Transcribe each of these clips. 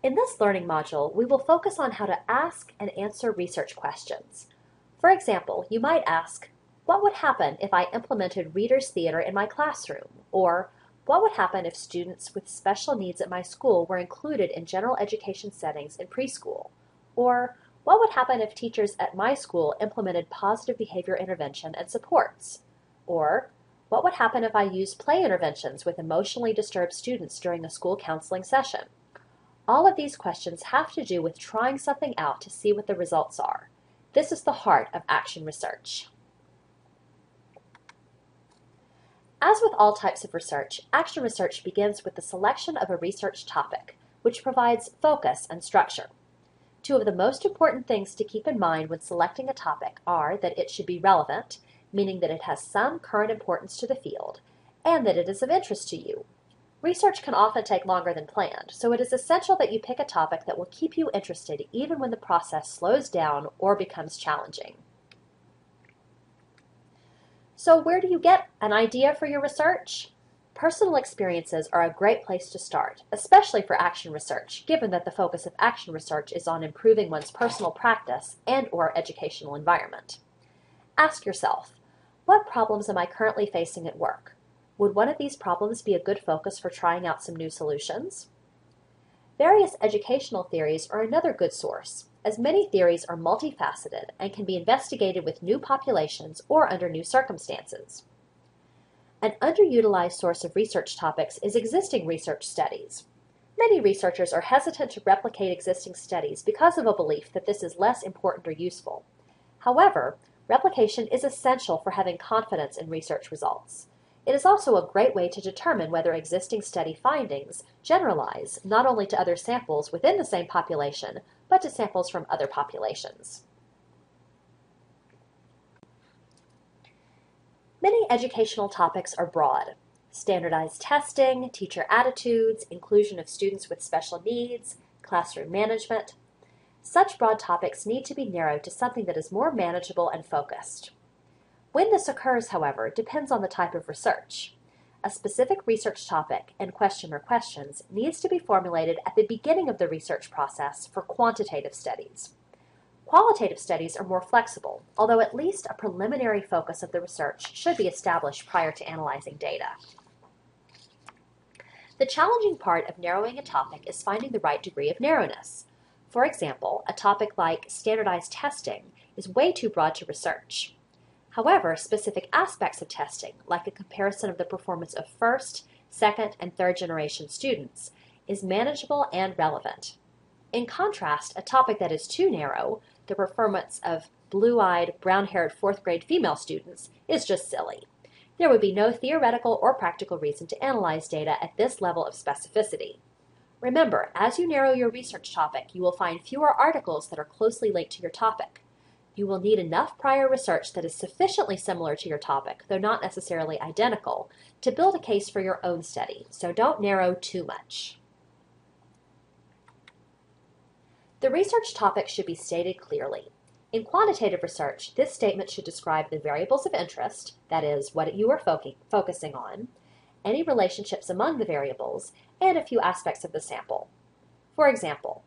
In this learning module, we will focus on how to ask and answer research questions. For example, you might ask, what would happen if I implemented Reader's Theater in my classroom? Or, what would happen if students with special needs at my school were included in general education settings in preschool? Or, what would happen if teachers at my school implemented positive behavior intervention and supports? Or, what would happen if I used play interventions with emotionally disturbed students during a school counseling session? All of these questions have to do with trying something out to see what the results are. This is the heart of action research. As with all types of research, action research begins with the selection of a research topic, which provides focus and structure. Two of the most important things to keep in mind when selecting a topic are that it should be relevant, meaning that it has some current importance to the field, and that it is of interest to you, Research can often take longer than planned, so it is essential that you pick a topic that will keep you interested even when the process slows down or becomes challenging. So where do you get an idea for your research? Personal experiences are a great place to start, especially for action research, given that the focus of action research is on improving one's personal practice and or educational environment. Ask yourself, what problems am I currently facing at work? Would one of these problems be a good focus for trying out some new solutions? Various educational theories are another good source, as many theories are multifaceted and can be investigated with new populations or under new circumstances. An underutilized source of research topics is existing research studies. Many researchers are hesitant to replicate existing studies because of a belief that this is less important or useful. However, replication is essential for having confidence in research results. It is also a great way to determine whether existing study findings generalize not only to other samples within the same population, but to samples from other populations. Many educational topics are broad. Standardized testing, teacher attitudes, inclusion of students with special needs, classroom management. Such broad topics need to be narrowed to something that is more manageable and focused. When this occurs, however, depends on the type of research. A specific research topic and question or questions needs to be formulated at the beginning of the research process for quantitative studies. Qualitative studies are more flexible, although at least a preliminary focus of the research should be established prior to analyzing data. The challenging part of narrowing a topic is finding the right degree of narrowness. For example, a topic like standardized testing is way too broad to research. However, specific aspects of testing, like a comparison of the performance of first, second, and third generation students, is manageable and relevant. In contrast, a topic that is too narrow, the performance of blue-eyed, brown-haired fourth grade female students, is just silly. There would be no theoretical or practical reason to analyze data at this level of specificity. Remember, as you narrow your research topic, you will find fewer articles that are closely linked to your topic you will need enough prior research that is sufficiently similar to your topic, though not necessarily identical, to build a case for your own study, so don't narrow too much. The research topic should be stated clearly. In quantitative research, this statement should describe the variables of interest, that is, what you are fo focusing on, any relationships among the variables, and a few aspects of the sample. For example,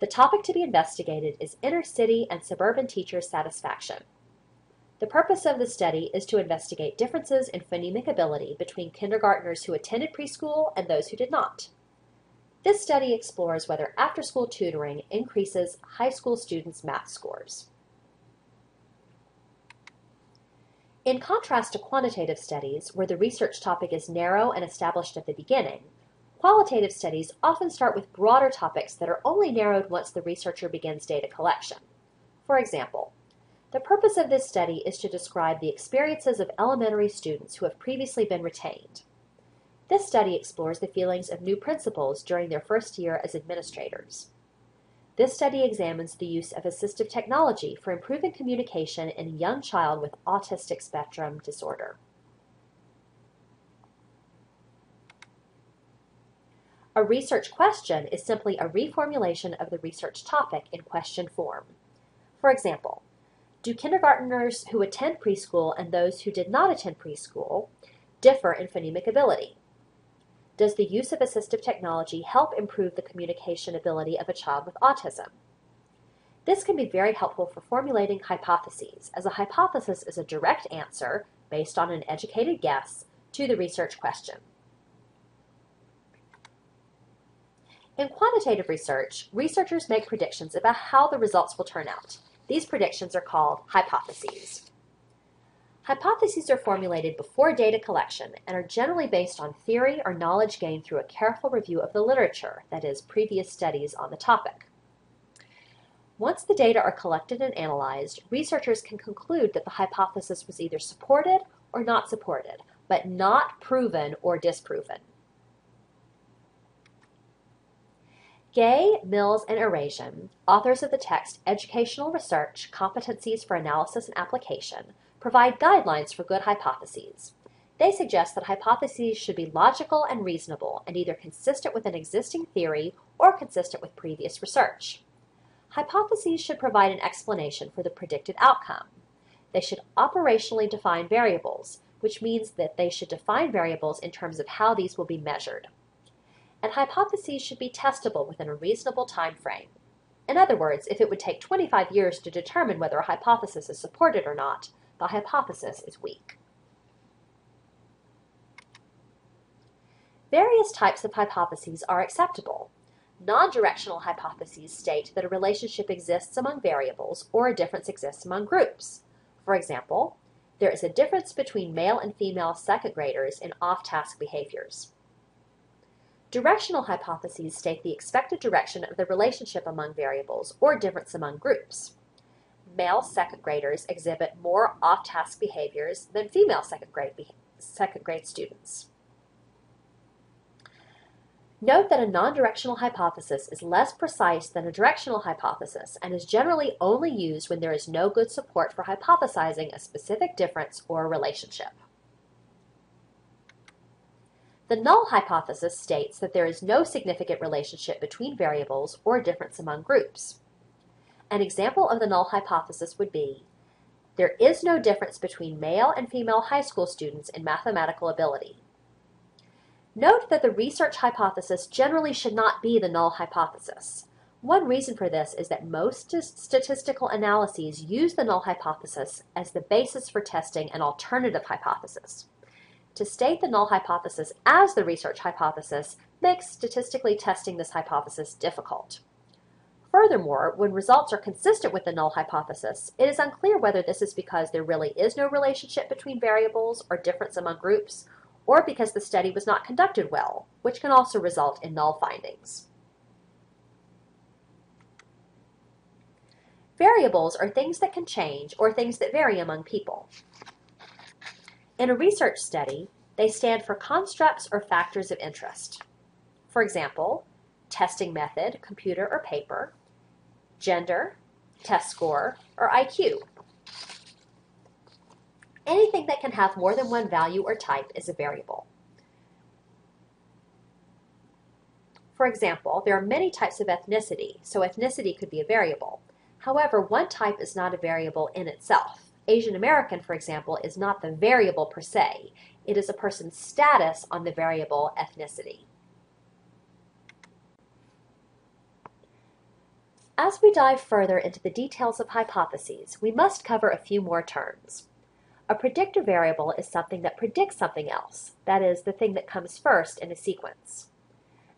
the topic to be investigated is inner city and suburban teacher satisfaction. The purpose of the study is to investigate differences in phonemic ability between kindergartners who attended preschool and those who did not. This study explores whether after-school tutoring increases high school students' math scores. In contrast to quantitative studies, where the research topic is narrow and established at the beginning, Qualitative studies often start with broader topics that are only narrowed once the researcher begins data collection. For example, the purpose of this study is to describe the experiences of elementary students who have previously been retained. This study explores the feelings of new principals during their first year as administrators. This study examines the use of assistive technology for improving communication in a young child with autistic spectrum disorder. A research question is simply a reformulation of the research topic in question form. For example, do kindergarteners who attend preschool and those who did not attend preschool differ in phonemic ability? Does the use of assistive technology help improve the communication ability of a child with autism? This can be very helpful for formulating hypotheses, as a hypothesis is a direct answer, based on an educated guess, to the research question. In quantitative research, researchers make predictions about how the results will turn out. These predictions are called hypotheses. Hypotheses are formulated before data collection and are generally based on theory or knowledge gained through a careful review of the literature, that is, previous studies on the topic. Once the data are collected and analyzed, researchers can conclude that the hypothesis was either supported or not supported, but not proven or disproven. Gay, Mills, and Airasian, authors of the text Educational Research, Competencies for Analysis and Application, provide guidelines for good hypotheses. They suggest that hypotheses should be logical and reasonable and either consistent with an existing theory or consistent with previous research. Hypotheses should provide an explanation for the predicted outcome. They should operationally define variables, which means that they should define variables in terms of how these will be measured and hypotheses should be testable within a reasonable time frame. In other words, if it would take 25 years to determine whether a hypothesis is supported or not, the hypothesis is weak. Various types of hypotheses are acceptable. Non-directional hypotheses state that a relationship exists among variables or a difference exists among groups. For example, there is a difference between male and female second graders in off-task behaviors. Directional hypotheses state the expected direction of the relationship among variables or difference among groups. Male second graders exhibit more off-task behaviors than female second grade, second grade students. Note that a non-directional hypothesis is less precise than a directional hypothesis and is generally only used when there is no good support for hypothesizing a specific difference or relationship. The null hypothesis states that there is no significant relationship between variables or difference among groups. An example of the null hypothesis would be, there is no difference between male and female high school students in mathematical ability. Note that the research hypothesis generally should not be the null hypothesis. One reason for this is that most statistical analyses use the null hypothesis as the basis for testing an alternative hypothesis. To state the null hypothesis as the research hypothesis makes statistically testing this hypothesis difficult. Furthermore, when results are consistent with the null hypothesis, it is unclear whether this is because there really is no relationship between variables or difference among groups, or because the study was not conducted well, which can also result in null findings. Variables are things that can change or things that vary among people. In a research study, they stand for constructs or factors of interest. For example, testing method, computer or paper, gender, test score, or IQ. Anything that can have more than one value or type is a variable. For example, there are many types of ethnicity, so ethnicity could be a variable. However, one type is not a variable in itself. Asian American, for example, is not the variable per se. It is a person's status on the variable ethnicity. As we dive further into the details of hypotheses, we must cover a few more terms. A predictor variable is something that predicts something else, that is, the thing that comes first in a sequence.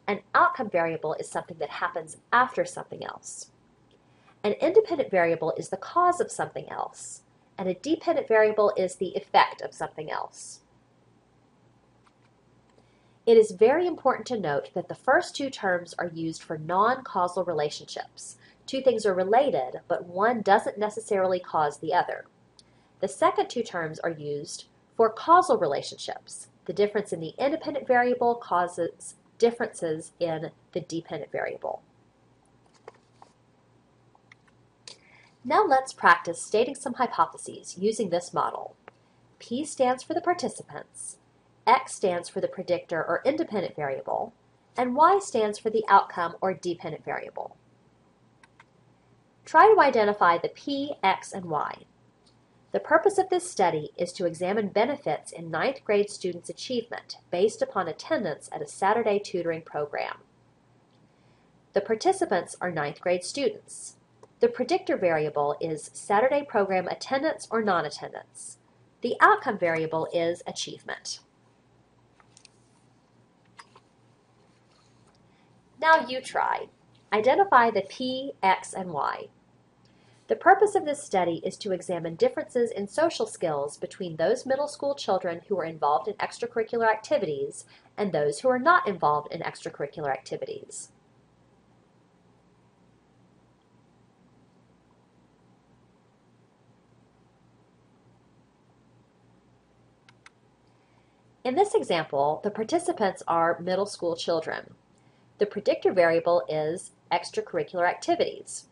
An outcome variable is something that happens after something else. An independent variable is the cause of something else, and a dependent variable is the effect of something else. It is very important to note that the first two terms are used for non-causal relationships. Two things are related, but one doesn't necessarily cause the other. The second two terms are used for causal relationships. The difference in the independent variable causes differences in the dependent variable. Now let's practice stating some hypotheses using this model. P stands for the participants, X stands for the predictor or independent variable, and Y stands for the outcome or dependent variable. Try to identify the P, X, and Y. The purpose of this study is to examine benefits in ninth grade students' achievement based upon attendance at a Saturday tutoring program. The participants are ninth grade students. The predictor variable is Saturday program attendance or non-attendance. The outcome variable is achievement. Now you try. Identify the P, X, and Y. The purpose of this study is to examine differences in social skills between those middle school children who are involved in extracurricular activities and those who are not involved in extracurricular activities. In this example, the participants are middle school children. The predictor variable is extracurricular activities.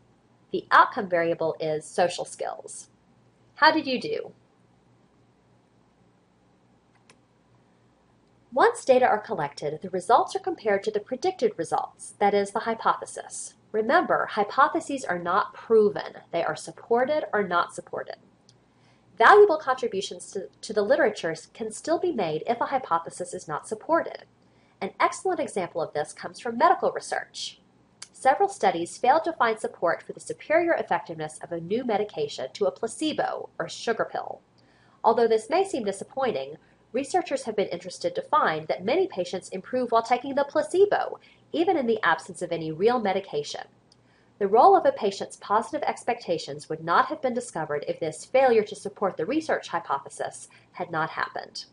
The outcome variable is social skills. How did you do? Once data are collected, the results are compared to the predicted results, that is, the hypothesis. Remember, hypotheses are not proven. They are supported or not supported. Valuable contributions to, to, the literature can still be made if a hypothesis is not supported. An excellent example of this comes from medical research. Several studies failed to find support for the superior effectiveness of a new medication to a placebo or sugar pill. Although this may seem disappointing, researchers have been interested to find that many patients improve while taking the placebo, even in the absence of any real medication. The role of a patient's positive expectations would not have been discovered if this failure to support the research hypothesis had not happened.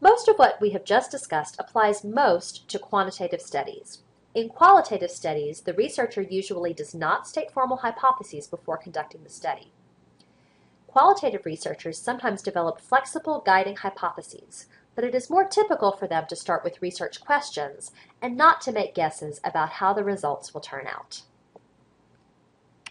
Most of what we have just discussed applies most to quantitative studies. In qualitative studies, the researcher usually does not state formal hypotheses before conducting the study. Qualitative researchers sometimes develop flexible guiding hypotheses, but it is more typical for them to start with research questions and not to make guesses about how the results will turn out.